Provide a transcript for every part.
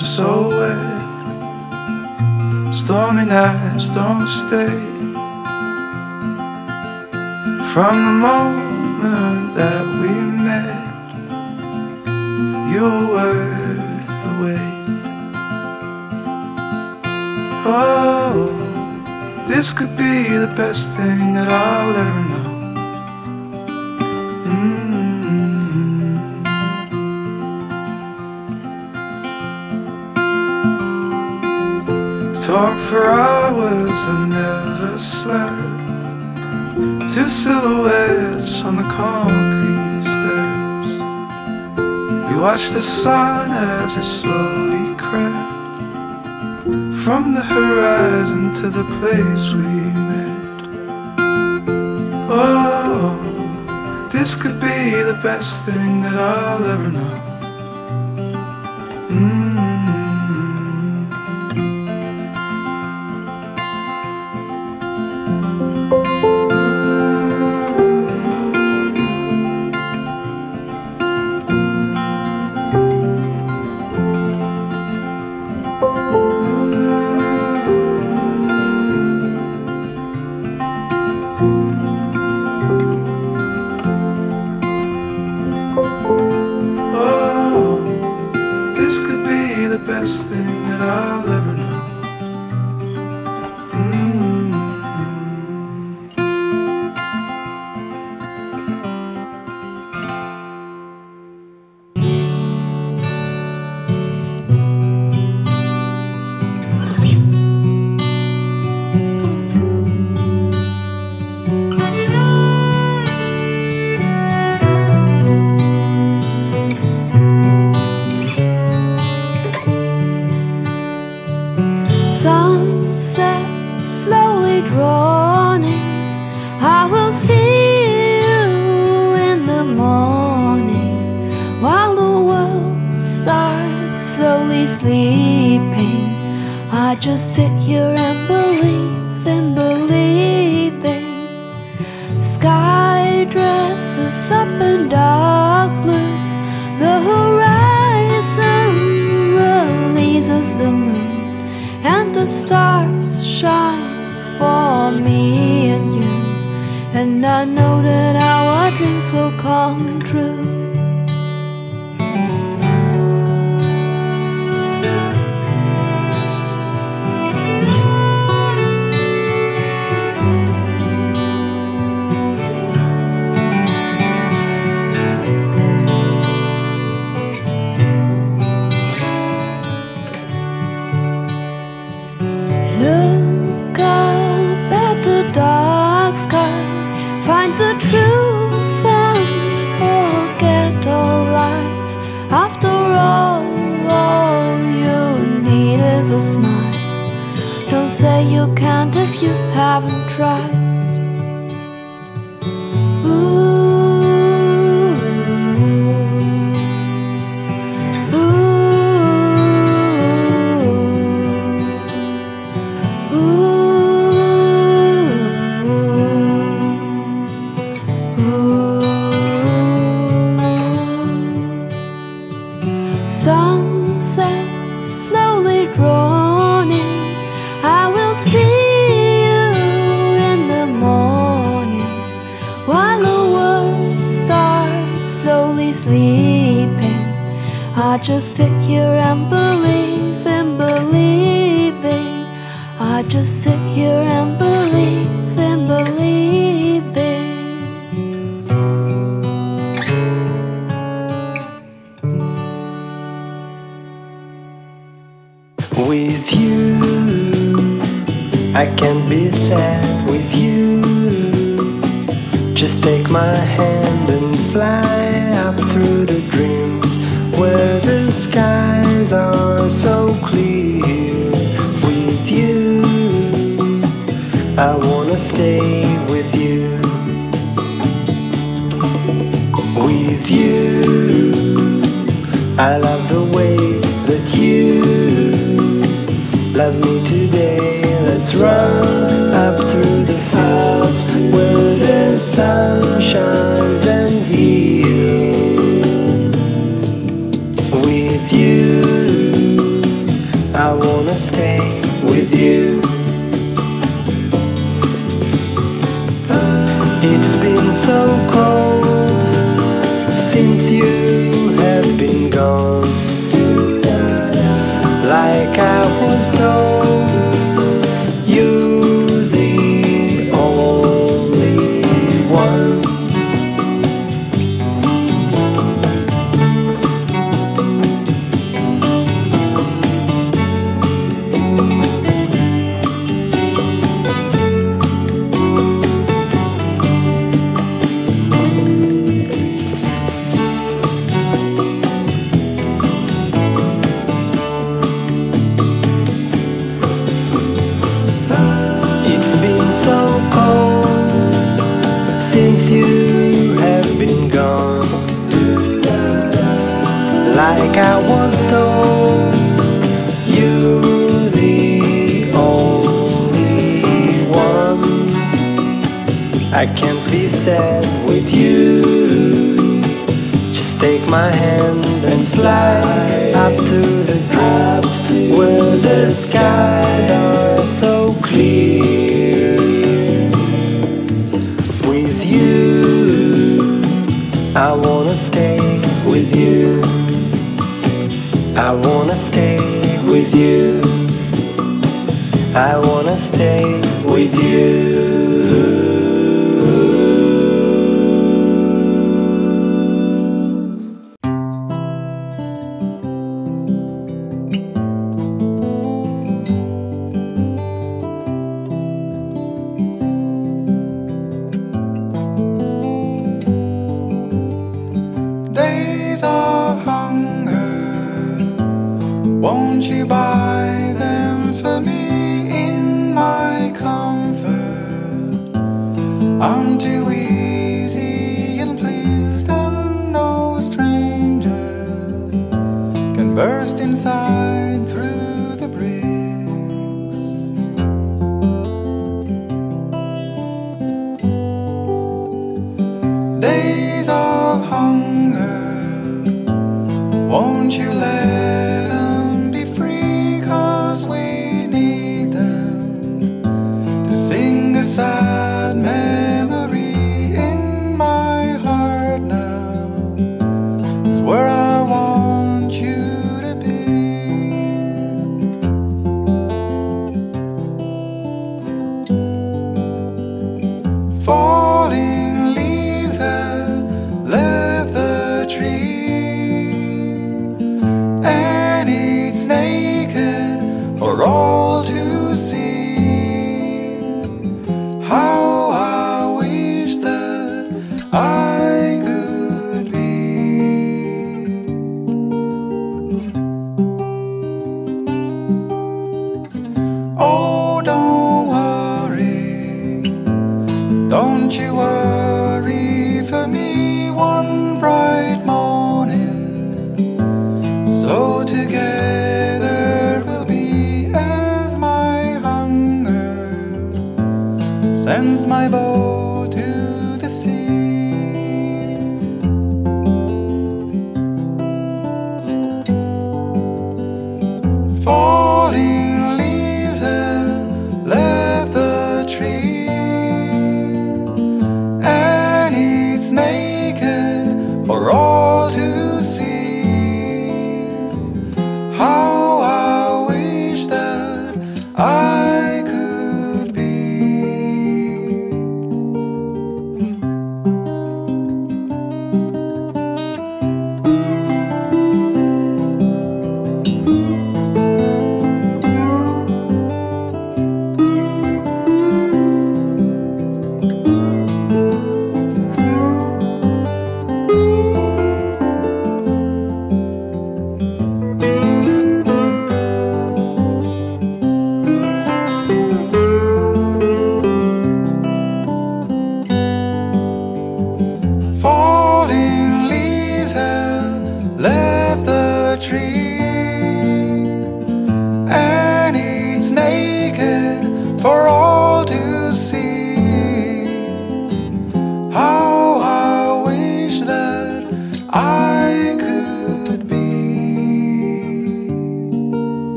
so wet. Stormy nights don't stay. From the moment that we met, you were worth the wait. Oh, this could be the best thing that I'll ever know. Talk for hours and never slept. Two silhouettes on the concrete steps. We watched the sun as it slowly crept from the horizon to the place we met. Oh, this could be the best thing that I'll ever know. Best thing that I'll Sky dresses up in dark blue. The horizon releases the moon and the stars shine for me and you. And I know that our dreams will come true. Don't say you can't if you haven't tried. Ooh. Ooh. Sunset slowly dawning. Sleeping. I just sit here and believe in believing. I just sit here and believe in believing. With you, I can be sad with you. Just take my hand and fly up through the dreams where the skies are so clear. With you, I wanna stay with you. With you, I love the way that you love me today birds run up through the fields where the sun shines and heals. With you, I wanna stay with you. It's been so cold since you. I can't be sad with you. Just take my hand and fly up to the clouds where the skies are so clear. With you, I wanna stay with you. I wanna stay with you. I wanna stay with you. Days of hunger. Won't you buy them for me in my comfort? I'm too easy and pleased, and no stranger can burst inside through the bricks. days of hunger. Won't you let them be free? Cause we need them to sing a sad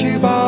te bater.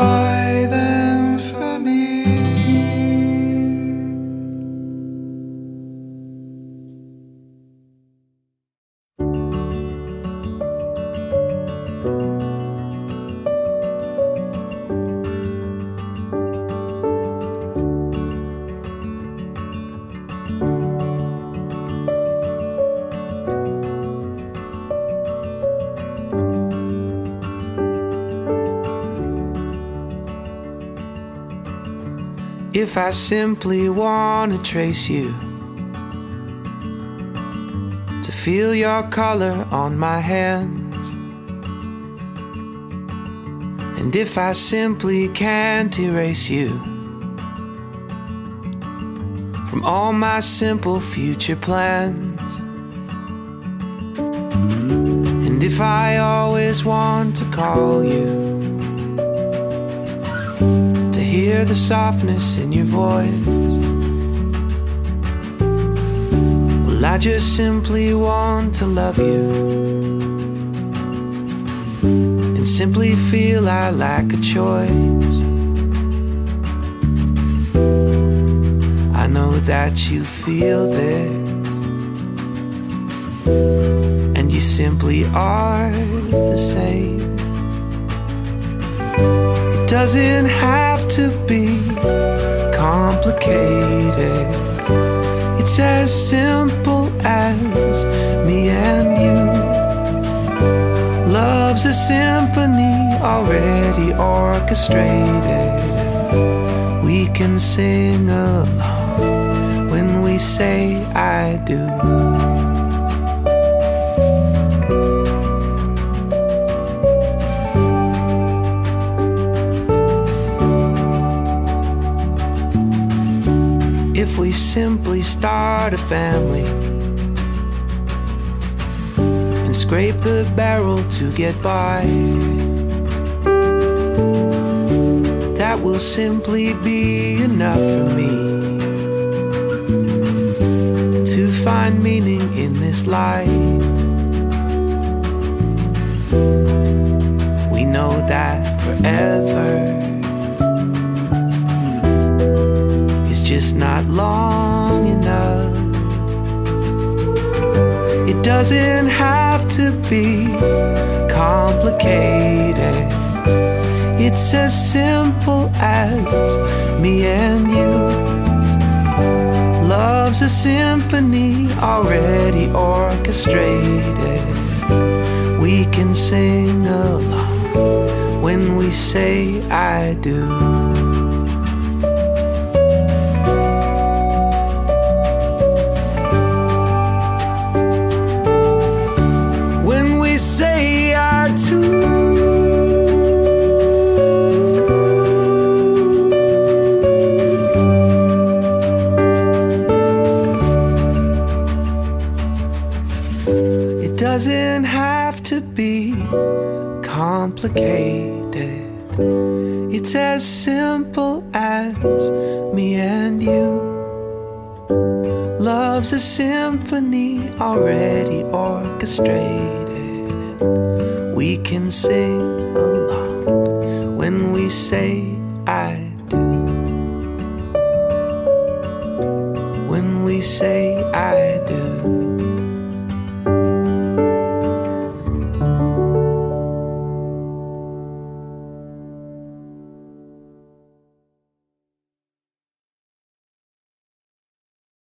If I simply want to trace you, to feel your color on my hands, and if I simply can't erase you. From all my simple future plans, and if I always want to call you hear the softness in your voice. Well, I just simply want to love you and simply feel I lack a choice. I know that you feel this, and you simply are the same doesn't have to be complicated. It's as simple as me and you. Love's a symphony already orchestrated. We can sing along when we say I do. We simply start a family and scrape the barrel to get by. That will simply be enough for me to find meaning in this life. We know that forever just not long enough. It doesn't have to be complicated. It's as simple as me and you. Love's a symphony already orchestrated. We can sing along when we say I do. already orchestrated. We can sing along when we say I do. When we say I do.